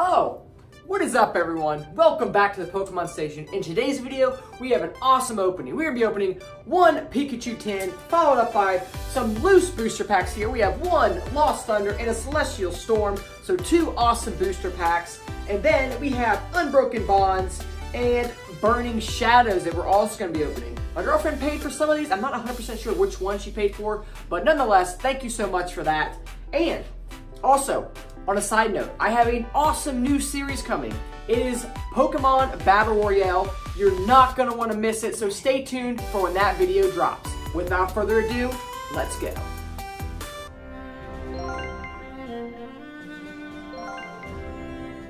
Oh, what is up everyone? Welcome back to the Pokemon Station. In today's video, we have an awesome opening. We're gonna be opening one Pikachu tin, followed up by some loose booster packs here. We have one Lost Thunder and a Celestial Storm, so two awesome booster packs. And then we have Unbroken Bonds and Burning Shadows that we're also gonna be opening. My girlfriend paid for some of these. I'm not 100% sure which one she paid for, but nonetheless, thank you so much for that. And also, on a side note, I have an awesome new series coming. It is Pokemon Battle Royale. You're not gonna wanna miss it, so stay tuned for when that video drops. Without further ado, let's go.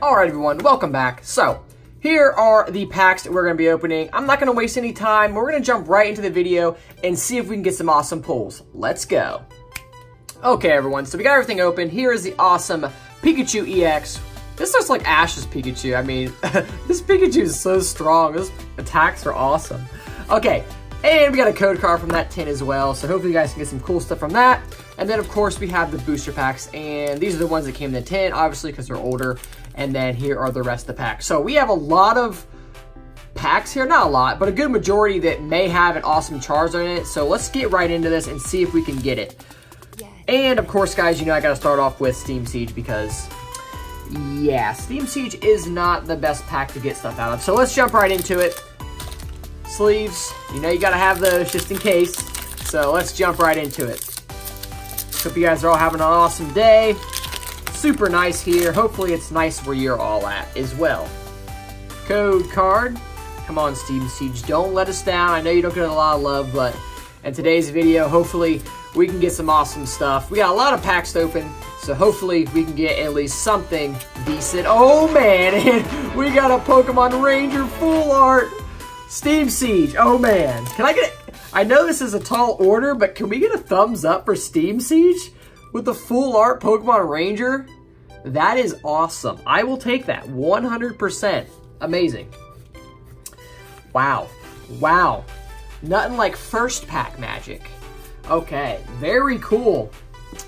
Alright everyone, welcome back. So, here are the packs that we're going to be opening. I'm not going to waste any time. We're going to jump right into the video and see if we can get some awesome pulls. Let's go. Okay, everyone, so we got everything open. Here is the awesome Pikachu EX. This looks like Ash's Pikachu. I mean, this Pikachu is so strong. His attacks are awesome. Okay, and we got a code card from that tin as well. So hopefully you guys can get some cool stuff from that. And then, of course, we have the booster packs. And these are the ones that came in the tin, obviously, because they're older. And then here are the rest of the packs. So we have a lot of packs here. Not a lot, but a good majority that may have an awesome Charizard in it. So let's get right into this and see if we can get it. And of course, guys, you know I gotta start off with Steam Siege because, yeah, Steam Siege is not the best pack to get stuff out of. So let's jump right into it. Sleeves, you know you gotta have those just in case. So let's jump right into it. Hope you guys are all having an awesome day. Super nice here. Hopefully it's nice where you're all at as well. Code card. Come on, Steam Siege. Don't let us down. I know you don't get a lot of love, but in today's video, hopefully we can get some awesome stuff. We got a lot of packs to open, so hopefully we can get at least something decent. Oh man, we got a Pokemon Ranger full art Steam Siege. Oh man, can I get I know this is a tall order, but can we get a thumbs up for Steam Siege with the full art Pokemon Ranger? That is awesome. I will take that 100%. Amazing. Wow. Wow. Nothing like first pack magic. Okay, very cool.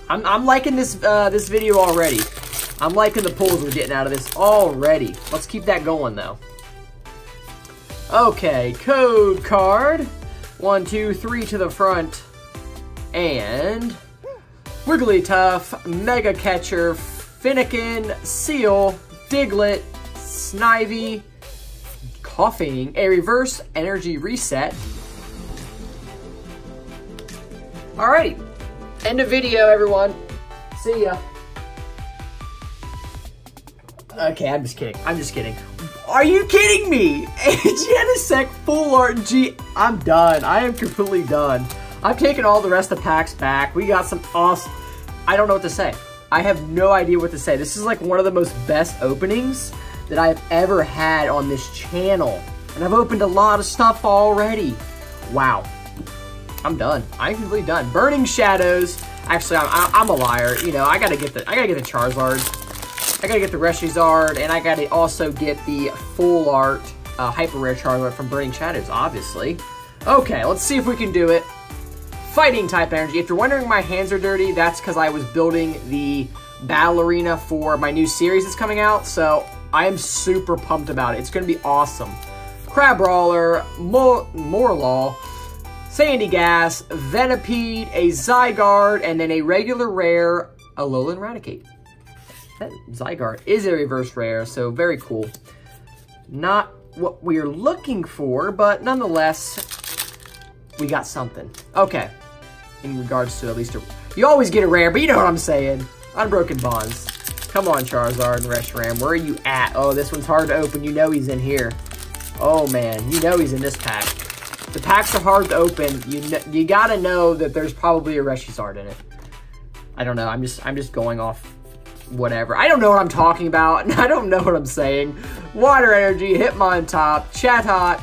I'm, I'm liking this uh, this video already. I'm liking the pulls we're getting out of this already. Let's keep that going, though. Okay, code card. One, two, three to the front. And... Wigglytuff, Mega Catcher, Fennekin, Seel, Diglett, Snivy, Koffing, a reverse energy reset, Alrighty. End of video, everyone. See ya. Okay, I'm just kidding. I'm just kidding. Are you kidding me? Genesect full art G. I'm done. I am completely done. I've taken all the rest of the packs back. We got some awesome... I don't know what to say. I have no idea what to say. This is like one of the most best openings that I have ever had on this channel. And I've opened a lot of stuff already. Wow. I'm done. I'm completely done. Burning Shadows. Actually, I'm, I'm a liar. You know, I gotta get the I gotta get the Charizard. I gotta get the Reshizard, and I gotta also get the full art uh, hyper rare Charizard from Burning Shadows, obviously. Okay, let's see if we can do it. Fighting type energy. If you're wondering my hands are dirty, that's because I was building the battle arena for my new series that's coming out. So I am super pumped about it. It's gonna be awesome. Crabrawler, Mo Morelull, Sandygast, Venipede, a Zygarde, and then a regular rare Alolan Raticate. That Zygarde is a reverse rare, so very cool. Not what we're looking for, but nonetheless, we got something. Okay, in regards to at least a... You always get a rare, but you know what I'm saying. Unbroken Bonds. Come on, Charizard and Reshiram. Where are you at? Oh, this one's hard to open. You know he's in here. Oh, man. You know he's in this pack. The packs are hard to open. You you gotta know that there's probably a Reshizard in it. I don't know. I'm just I'm just going off whatever. I don't know what I'm talking about. I don't know what I'm saying. Water Energy, Hitmontop, Chatot,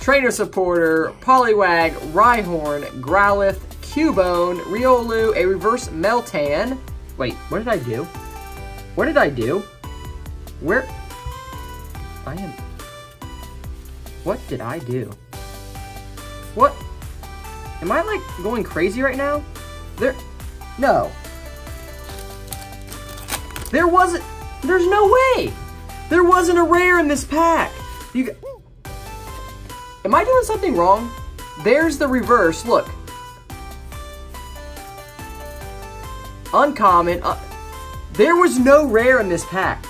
Trainer Supporter, Poliwag, Rhyhorn, Growlithe, Cubone, Riolu, a Reverse Meltan. Wait, what did I do? What did I do? Where? I am... What did I do? What? Am I, like, going crazy right now? There... No. There wasn't... There's no way! There wasn't a rare in this pack. You, am I doing something wrong? There's the reverse. Look. Uncommon. Uh, there was no rare in this pack.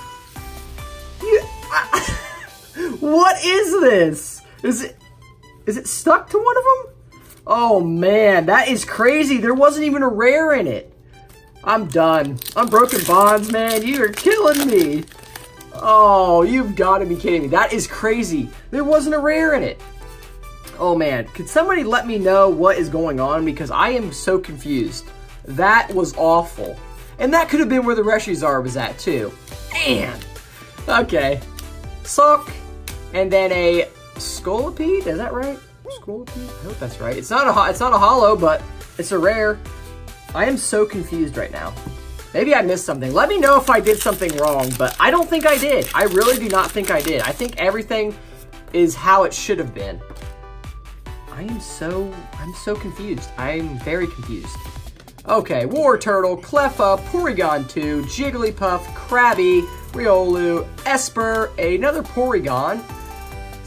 You, I, what is this? Is it is it stuck to one of them? Oh man, that is crazy. There wasn't even a rare in it. I'm done. Unbroken Bonds, man. You are killing me. Oh, you've got to be kidding me. That is crazy. There wasn't a rare in it. Oh man, could somebody let me know what is going on because I am so confused. That was awful. And that could have been where the Reshizard was at too. Man. Okay. Suck. And then a Scolipede, is that right? Scolipede? I hope that's right. It's not a it's not a hollow, but it's a rare. I am so confused right now. Maybe I missed something. Let me know if I did something wrong, but I don't think I did. I really do not think I did. I think everything is how it should have been. I am so, I'm so confused. I'm very confused. Okay, Wartortle, Cleffa, Porygon 2, Jigglypuff, Krabby, Riolu, Espurr, another Porygon,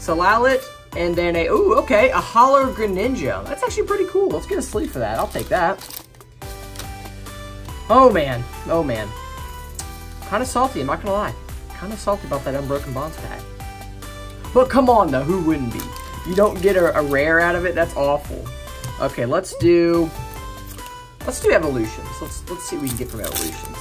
Salandit, and then a, ooh, okay, a Hollow Greninja. That's actually pretty cool. Let's get a sleeve for that. I'll take that. Oh man, oh man. Kind of salty, I'm not gonna lie. Kind of salty about that Unbroken Bonds pack. But come on though, who wouldn't be? You don't get a, a rare out of it, that's awful. Okay, let's do, let's do evolutions. Let's let's see what we can get from evolutions.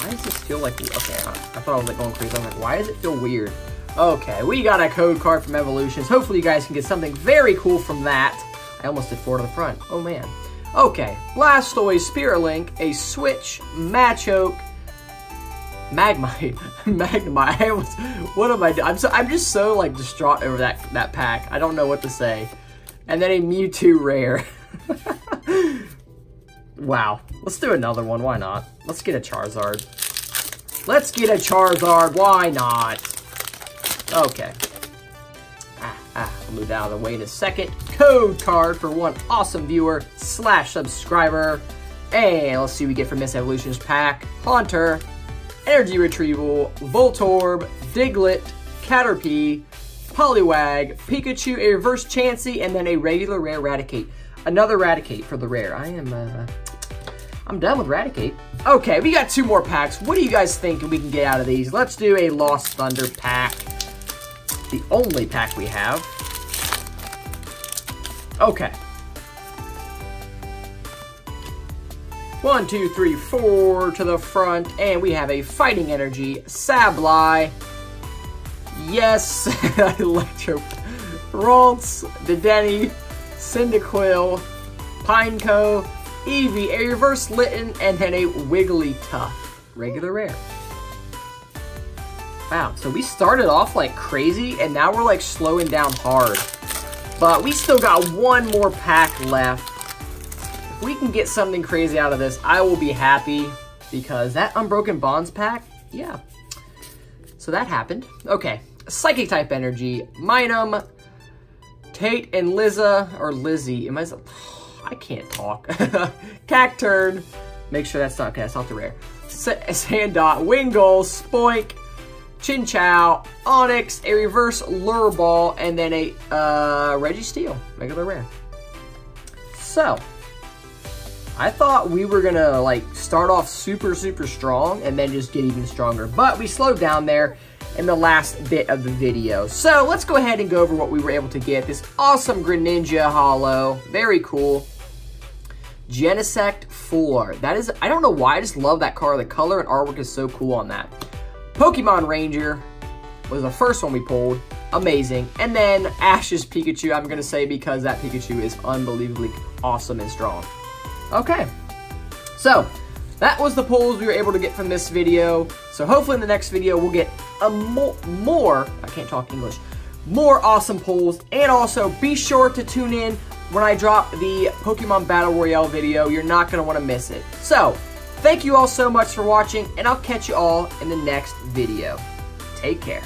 Why does this feel like, okay, I, I thought I was like going crazy. I'm like, why does it feel weird? Okay, we got a code card from Evolutions. Hopefully you guys can get something very cool from that. I almost did four to the front. Oh man. Okay, Blastoise, Spirit Link, a Switch, Machoke, Magmite, Magnemite. I was, what am I doing? I'm so I'm just so like distraught over that that pack. I don't know what to say. And then a Mewtwo rare. wow. Let's do another one. Why not? Let's get a Charizard. Let's get a Charizard. Why not? Okay. Ah, I'll move out of the way in a second. Code card for one awesome viewer slash subscriber. And let's see what we get from Miss Evolution's pack. Haunter, Energy Retrieval, Voltorb, Diglett, Caterpie, Poliwag, Pikachu, a Reverse Chansey, and then a regular rare Raticate. Another Raticate for the rare. I am, uh, I'm done with Raticate. Okay, we got two more packs. What do you guys think we can get out of these? Let's do a Lost Thunder pack the only pack we have. Okay. One, two, three, four to the front, and we have a Fighting Energy, Sableye, yes, Electro, Ralts, Dedenne, Cyndaquil, Pineco, Eevee, a Reverse Litten, and then a Wigglytuff. Regular rare. Wow, so we started off like crazy, and now we're like slowing down hard. But we still got one more pack left. If we can get something crazy out of this, I will be happy. Because that Unbroken Bonds pack, yeah. So that happened. Okay, Psychic type energy, Minun, Tate and Liza, or Lizzie. Am I, I can't talk. Cacturne, make sure that's not, okay, that's not the rare. Sandot, Wingull, Spoink, Chinchou, Onix, a reverse Lure Ball, and then a uh, Registeel, regular rare. So, I thought we were gonna like start off super, super strong and then just get even stronger. But we slowed down there in the last bit of the video. So let's go ahead and go over what we were able to get. This awesome Greninja Hollow, very cool. Genesect 4. That is, I don't know why, I just love that car. The color and artwork is so cool on that. Pokemon Ranger was the first one we pulled. Amazing. And then Ash's Pikachu, I'm going to say because that Pikachu is unbelievably awesome and strong. Okay. So, that was the pulls we were able to get from this video. So hopefully in the next video we'll get a mo more, I can't talk English, more awesome pulls. And also be sure to tune in when I drop the Pokemon Battle Royale video. You're not going to want to miss it. So, Thank you all so much for watching, and I'll catch you all in the next video. Take care.